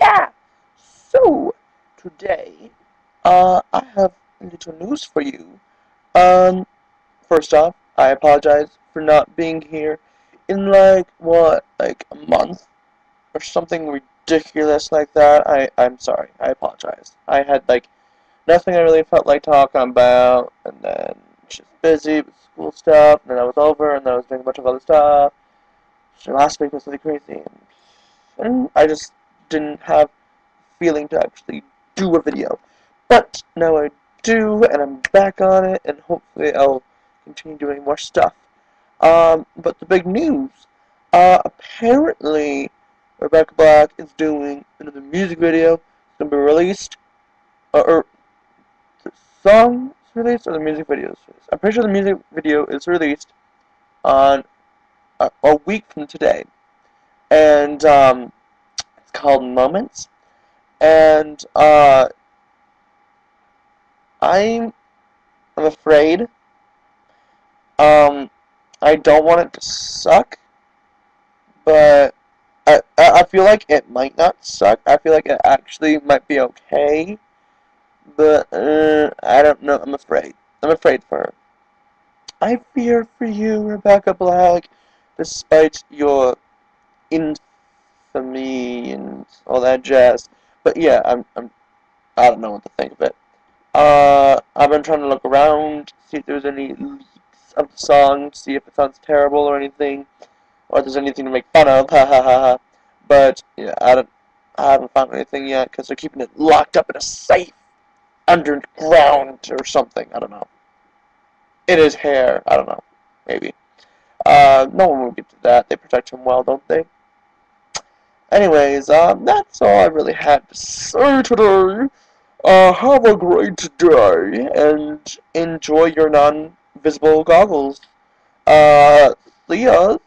Yeah! So, today, uh, I have little news for you. Um, first off, I apologize for not being here in like, what, like a month? Or something ridiculous like that. I, I'm sorry. I apologize. I had like nothing I really felt like talking about, and then just busy with school stuff, and then I was over, and then I was doing a bunch of other stuff. So last week was really crazy, and, and I just didn't have feeling to actually do a video. But now I do, and I'm back on it, and hopefully I'll continue doing more stuff. Um, but the big news, uh, apparently Rebecca Black is doing another music video. It's gonna be released, uh, or the song is released, or the music video is released. I'm pretty sure the music video is released on a, a week from today, and um, it's called Moments, and uh, I'm I'm afraid. Um, I don't want it to suck, but I I feel like it might not suck. I feel like it actually might be okay, but uh, I don't know. I'm afraid. I'm afraid for her. I fear for you, Rebecca Black, despite your infamy and all that jazz. But yeah, I'm I'm I don't know what to think of it. Uh, I've been trying to look around, see if there's any leaks of the song, see if it sounds terrible or anything, or if there's anything to make fun of, ha ha ha ha. But, yeah, I, don't, I haven't found anything yet, because they're keeping it locked up in a safe underground or something, I don't know. It is hair, I don't know, maybe. Uh, no one will get to that, they protect him well, don't they? Anyways, um, that's all I really had to say today. Uh, have a great day and enjoy your non-visible goggles. Uh, see ya.